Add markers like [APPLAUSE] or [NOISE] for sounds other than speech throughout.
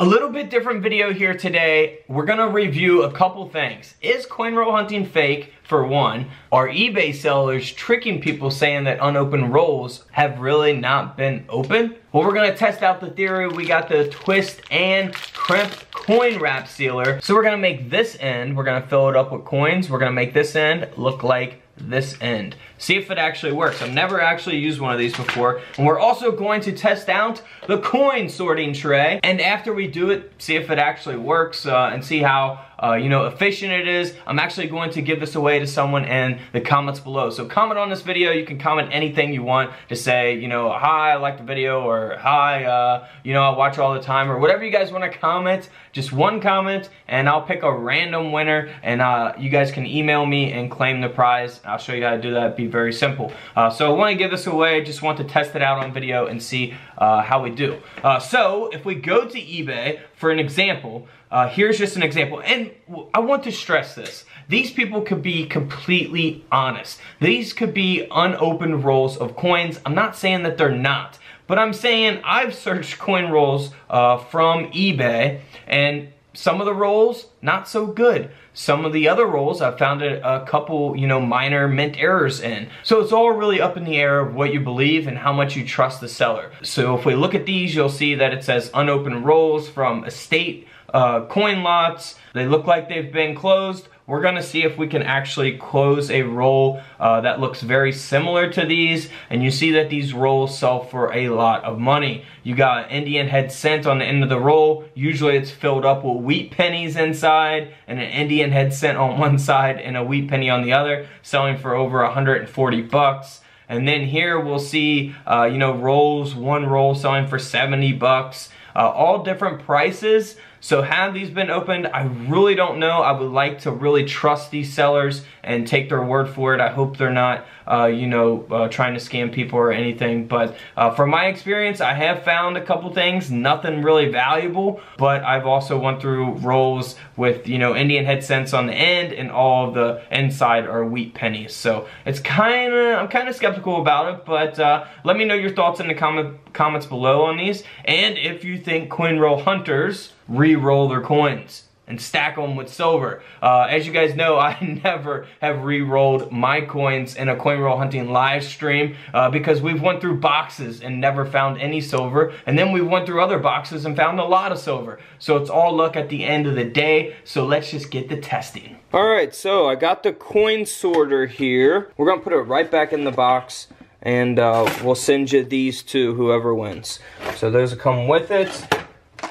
A little bit different video here today. We're gonna review a couple things. Is coin roll hunting fake, for one? Are eBay sellers tricking people saying that unopened rolls have really not been open? Well, we're gonna test out the theory. We got the twist and crimp coin wrap sealer. So we're gonna make this end, we're gonna fill it up with coins. We're gonna make this end look like this end. See if it actually works. I've never actually used one of these before. And we're also going to test out the coin sorting tray. And after we do it, see if it actually works uh, and see how uh, you know, efficient it is. I'm actually going to give this away to someone in the comments below. So comment on this video. You can comment anything you want to say, you know, hi, I like the video, or hi, uh, you know, I watch all the time, or whatever you guys want to comment. Just one comment, and I'll pick a random winner, and uh, you guys can email me and claim the prize. I'll show you how to do that. It'd be very simple. Uh, so I want to give this away. Just want to test it out on video and see uh, how we do. Uh, so if we go to eBay, for an example, uh, here's just an example. And I want to stress this. These people could be completely honest. These could be unopened rolls of coins. I'm not saying that they're not. But I'm saying I've searched coin rolls uh, from eBay and some of the rolls, not so good. Some of the other rolls, I've found a, a, couple, you know, minor mint errors in. So it's all really up in the air of what you believe and how much you trust the seller. So if we look at these, you'll see that it says unopened rolls from estate uh, coin lots. They look like they've been closed. We're gonna see if we can actually close a roll uh, that looks very similar to these. And you see that these rolls sell for a lot of money. You got an Indian head cent on the end of the roll. Usually it's filled up with wheat pennies inside and an Indian head cent on [LAUGHS] one side and a wheat penny on the other, selling for over 140 bucks. And then here we'll see, uh, you know, rolls, one roll selling for 70 bucks. Uh, all different prices. So have these been opened? I really don't know. I would like to really trust these sellers and take their word for it. I hope they're not, uh, you know, uh, trying to scam people or anything. But uh, from my experience, I have found a couple things, nothing really valuable. But I've also went through rolls with, you know, Indian head cents on the end and all of the inside are wheat pennies. So it's kind of, I'm kind of skeptical about it. But uh, let me know your thoughts in the comment, comments below on these. And if you think coin roll hunters re-roll their coins and stack them with silver. Uh, as you guys know, [LAUGHS] I never have re-rolled my coins in a coin roll hunting live stream uh, because we've went through boxes and never found any silver. And then we went through other boxes and found a lot of silver. So it's all luck at the end of the day. So let's just get the testing. All right, so I got the coin sorter here. We're gonna put it right back in the box and uh, we'll send you these to whoever wins. So those will come with it.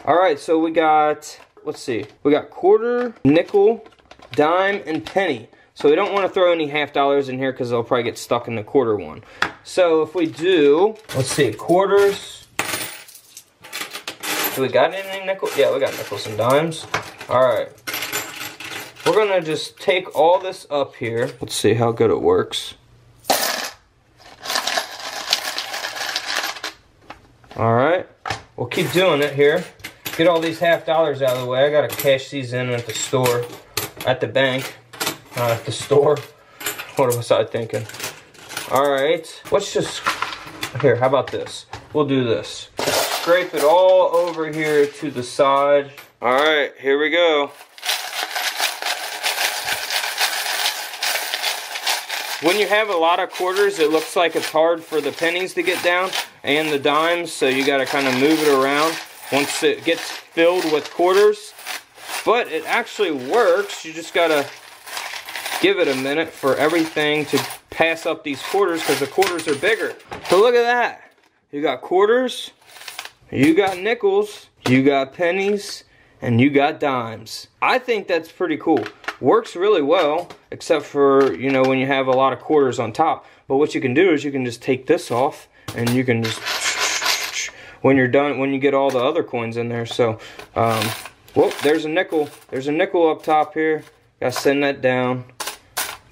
All right, so we got, let's see, we got quarter, nickel, dime, and penny. So we don't want to throw any half dollars in here because they'll probably get stuck in the quarter one. So if we do, let's see, quarters. Do we got any nickel? Yeah, we got nickels and dimes. All right. We're gonna just take all this up here. Let's see how good it works. All right, we'll keep doing it here get all these half dollars out of the way. I gotta cash these in at the store, at the bank, uh, at the store. [LAUGHS] What was I thinking? All right, let's just, here, how about this? We'll do this. Scrape it all over here to the side. All right, here we go. When you have a lot of quarters, it looks like it's hard for the pennies to get down and the dimes, so you gotta kind of move it around once it gets filled with quarters. But it actually works. You just gotta give it a minute for everything to pass up these quarters because the quarters are bigger. So look at that. You got quarters, you got nickels, you got pennies, and you got dimes. I think that's pretty cool. Works really well, except for, you know, when you have a lot of quarters on top. But what you can do is you can just take this off and you can just when you're done, when you get all the other coins in there. So, um, whoop, there's a nickel. There's a nickel up top here. Gotta send that down.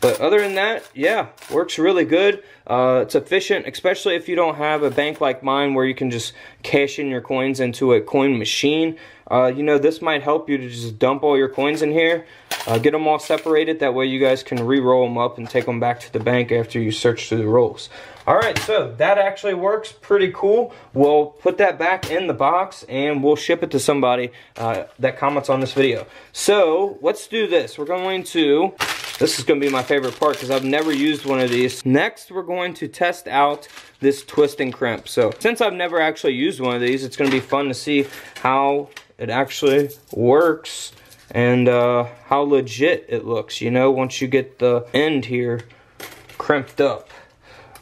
But other than that, yeah, works really good. Uh, it's efficient, especially if you don't have a bank like mine where you can just cash in your coins into a coin machine. Uh, you know, this might help you to just dump all your coins in here, uh, get them all separated. That way you guys can re-roll them up and take them back to the bank after you search through the rolls. All right, so that actually works pretty cool. We'll put that back in the box and we'll ship it to somebody uh, that comments on this video. So let's do this. We're going to, this is gonna be my favorite part because I've never used one of these. Next, we're going to test out this twist and crimp. So since I've never actually used one of these, it's gonna be fun to see how it actually works and uh, how legit it looks, you know, once you get the end here crimped up.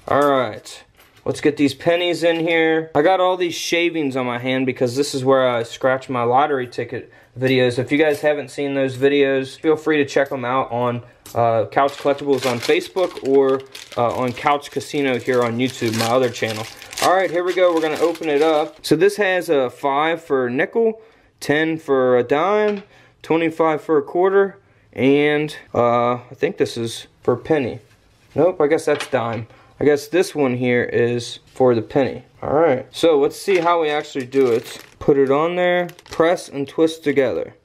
All right, let's get these pennies in here. I got all these shavings on my hand because this is where I scratch my lottery ticket videos. If you guys haven't seen those videos, feel free to check them out on uh, Couch Collectibles on Facebook or uh, on Couch Casino here on YouTube, my other channel. All right, here we go. We're going to open it up. So this has a 5 for nickel, 10 for a dime, 25 for a quarter, and uh, I think this is for penny. Nope, I guess that's dime. I guess this one here is for the penny. All right, so let's see how we actually do it. Put it on there, press and twist together.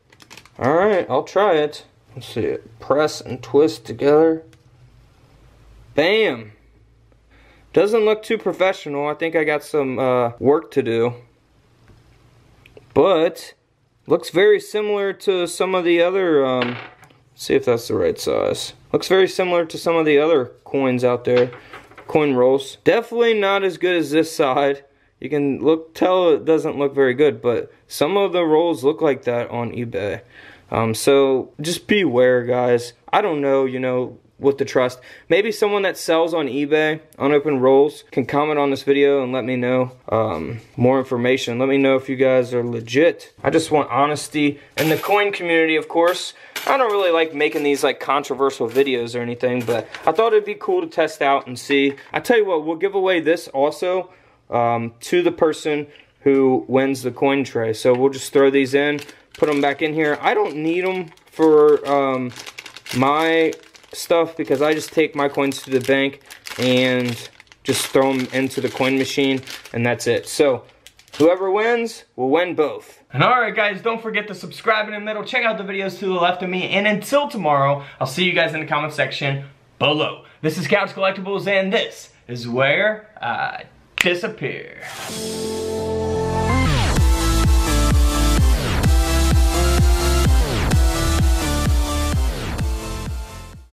All right, I'll try it. Let's see it. Press and twist together. Bam. Doesn't look too professional. I think I got some uh, work to do. But, looks very similar to some of the other, um, see if that's the right size. Looks very similar to some of the other coins out there coin rolls. Definitely not as good as this side. You can look tell it doesn't look very good, but some of the rolls look like that on eBay. Um, so just beware, guys. I don't know, you know, what to trust. Maybe someone that sells on eBay, unopened rolls, can comment on this video and let me know um, more information. Let me know if you guys are legit. I just want honesty. In the coin community, of course, I don't really like making these like controversial videos or anything, but I thought it'd be cool to test out and see. I tell you what, we'll give away this also um, to the person who wins the coin tray. So we'll just throw these in, put them back in here. I don't need them for um, my stuff because I just take my coins to the bank and just throw them into the coin machine and that's it. So whoever wins will win both. And alright guys, don't forget to subscribe in the middle, check out the videos to the left of me, and until tomorrow, I'll see you guys in the comment section below. This is Couch Collectibles, and this is where I disappear.